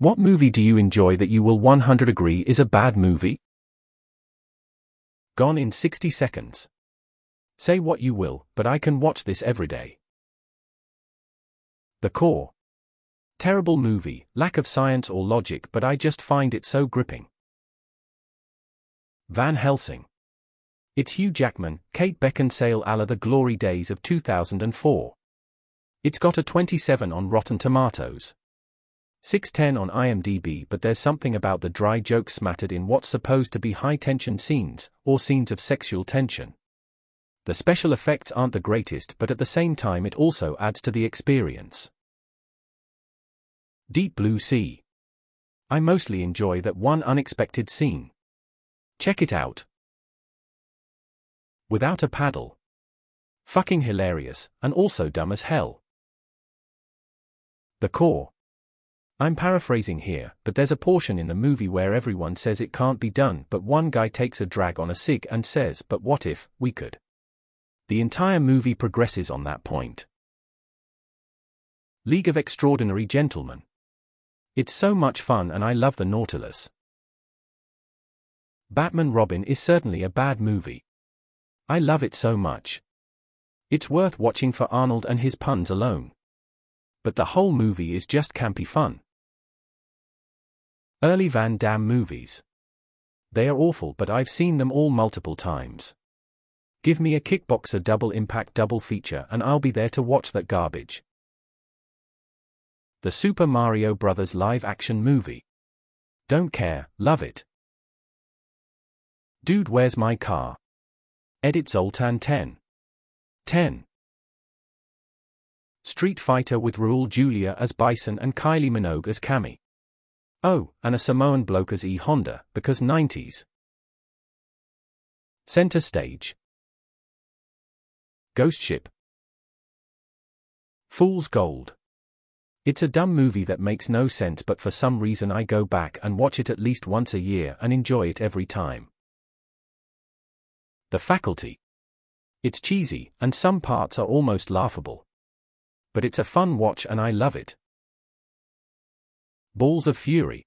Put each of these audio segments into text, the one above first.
What movie do you enjoy that you will 100 agree is a bad movie? Gone in 60 seconds. Say what you will, but I can watch this every day. The Core. Terrible movie, lack of science or logic, but I just find it so gripping. Van Helsing. It's Hugh Jackman, Kate Beckinsale a la the glory days of 2004. It's got a 27 on Rotten Tomatoes. 610 on IMDb, but there's something about the dry jokes smattered in what's supposed to be high tension scenes, or scenes of sexual tension. The special effects aren't the greatest, but at the same time, it also adds to the experience. Deep Blue Sea. I mostly enjoy that one unexpected scene. Check it out. Without a paddle. Fucking hilarious, and also dumb as hell. The core. I'm paraphrasing here, but there's a portion in the movie where everyone says it can't be done, but one guy takes a drag on a cig and says, But what if, we could? The entire movie progresses on that point. League of Extraordinary Gentlemen. It's so much fun and I love the Nautilus. Batman Robin is certainly a bad movie. I love it so much. It's worth watching for Arnold and his puns alone. But the whole movie is just campy fun. Early Van Damme movies. They are awful, but I've seen them all multiple times. Give me a kickboxer double impact double feature and I'll be there to watch that garbage. The Super Mario Bros. live action movie. Don't care, love it. Dude, where's my car? Edit Zoltan 10. 10. Street Fighter with Raul Julia as Bison and Kylie Minogue as Cammy. Oh, and a Samoan bloke as E Honda, because 90s. Center Stage. Ghost Ship. Fool's Gold. It's a dumb movie that makes no sense, but for some reason I go back and watch it at least once a year and enjoy it every time. The Faculty. It's cheesy, and some parts are almost laughable. But it's a fun watch and I love it. Balls of Fury.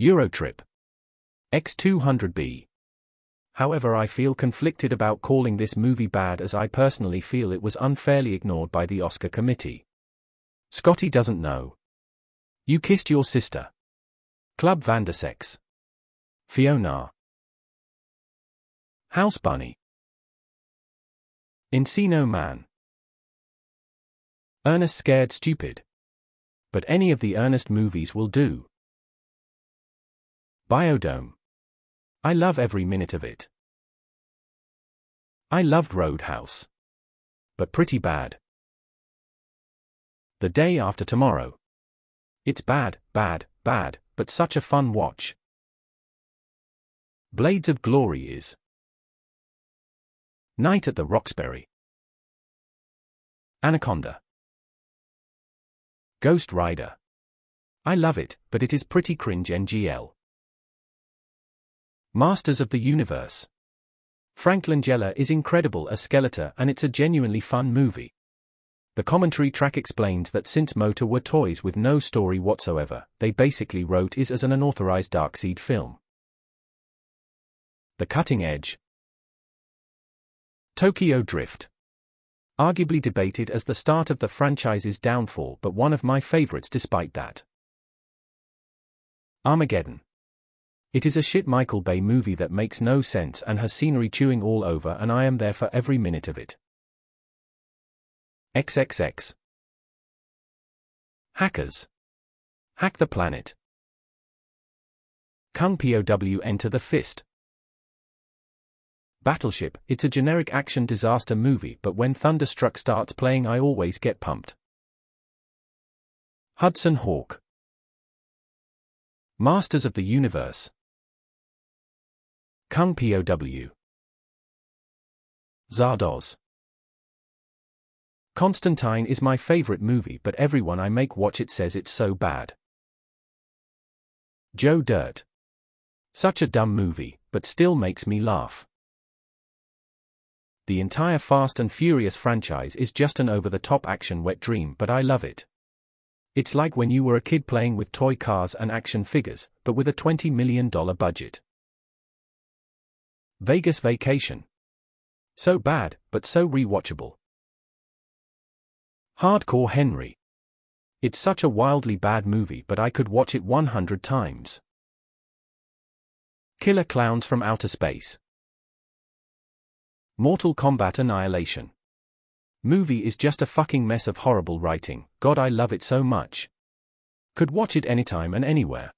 Eurotrip. X200B. However, I feel conflicted about calling this movie bad as I personally feel it was unfairly ignored by the Oscar committee. Scotty doesn't know. You kissed your sister. Club Vandersex. Fiona. House Bunny. Encino Man. Ernest Scared Stupid but any of the Ernest movies will do. Biodome. I love every minute of it. I loved Roadhouse. But pretty bad. The Day After Tomorrow. It's bad, bad, bad, but such a fun watch. Blades of Glory is. Night at the Roxbury. Anaconda. Ghost Rider. I love it, but it is pretty cringe NGL. Masters of the Universe. Frank Langella is incredible as Skeletor and it's a genuinely fun movie. The commentary track explains that since MOTU were toys with no story whatsoever, they basically wrote is as an unauthorized Darkseid film. The Cutting Edge. Tokyo Drift. Arguably debated as the start of the franchise's downfall, but one of my favorites despite that. Armageddon. It is a shit Michael Bay movie that makes no sense and has scenery chewing all over, and I am there for every minute of it. XXX. Hackers. Hack the planet. Kung POW Enter the Fist. Battleship, it's a generic action disaster movie, but when Thunderstruck starts playing, I always get pumped. Hudson Hawk. Masters of the Universe. Kung POW. Zardoz. Constantine is my favorite movie, but everyone I make watch it says it's so bad. Joe Dirt. Such a dumb movie, but still makes me laugh. The entire Fast and Furious franchise is just an over the top action wet dream, but I love it. It's like when you were a kid playing with toy cars and action figures, but with a $20 million budget. Vegas Vacation. So bad, but so rewatchable. Hardcore Henry. It's such a wildly bad movie, but I could watch it 100 times. Killer Clowns from Outer Space. Mortal Kombat Annihilation. Movie is just a fucking mess of horrible writing, god I love it so much. Could watch it anytime and anywhere.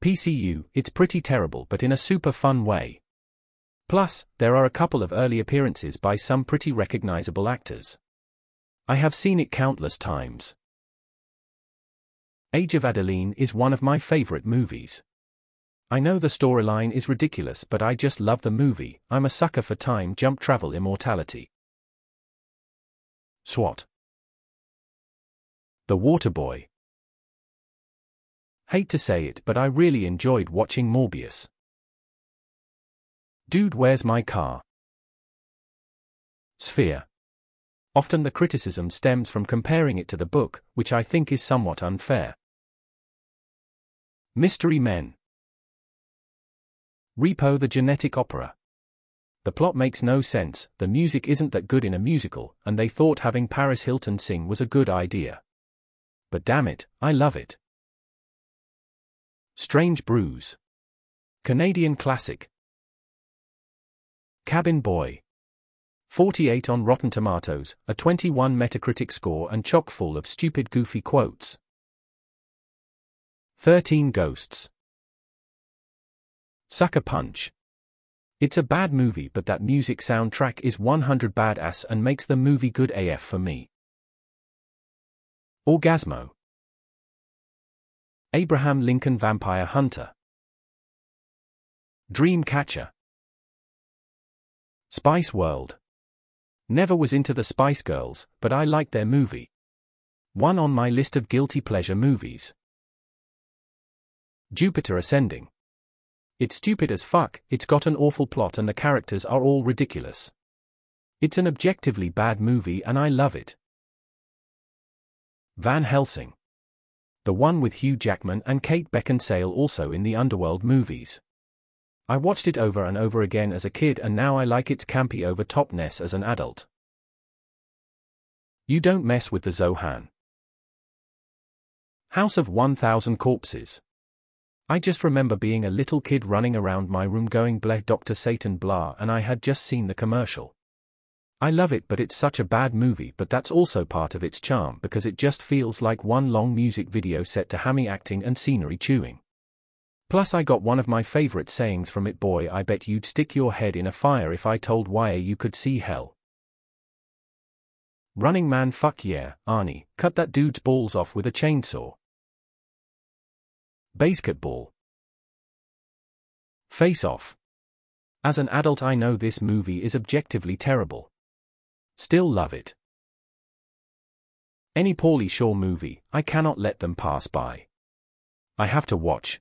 PCU, it's pretty terrible but in a super fun way. Plus, there are a couple of early appearances by some pretty recognizable actors. I have seen it countless times. Age of Adaline is one of my favorite movies. I know the storyline is ridiculous but I just love the movie, I'm a sucker for time jump travel immortality. SWAT. The Waterboy. Hate to say it, but I really enjoyed watching Morbius. Dude, where's my car? Sphere. Often the criticism stems from comparing it to the book, which I think is somewhat unfair. Mystery Men. Repo the Genetic Opera. The plot makes no sense, the music isn't that good in a musical, and they thought having Paris Hilton sing was a good idea. But damn it, I love it. Strange Brews. Canadian classic. Cabin Boy. 48 on Rotten Tomatoes, a 21 Metacritic score and chock full of stupid goofy quotes. 13 Ghosts. Sucker Punch. It's a bad movie but that music soundtrack is 100 badass and makes the movie good AF for me. Orgazmo. Abraham Lincoln Vampire Hunter. Dreamcatcher. Spice World. Never was into the Spice Girls, but I liked their movie. One on my list of guilty pleasure movies. Jupiter Ascending. It's stupid as fuck, it's got an awful plot and the characters are all ridiculous. It's an objectively bad movie and I love it. Van Helsing. The one with Hugh Jackman and Kate Beckinsale also in the Underworld movies. I watched it over and over again as a kid and now I like its campy over topness as an adult. You don't mess with the Zohan. House of 1000 Corpses. I just remember being a little kid running around my room going bleh Dr. Satan blah and I had just seen the commercial. I love it but it's such a bad movie but that's also part of its charm because it just feels like one long music video set to hammy acting and scenery chewing. Plus I got one of my favorite sayings from it boy I bet you'd stick your head in a fire if I told why you could see hell. Running man fuck yeah, Arnie, cut that dude's balls off with a chainsaw. Basketball. Face Off. As an adult, I know this movie is objectively terrible. Still love it. Any Pauly Shore movie, I cannot let them pass by. I have to watch.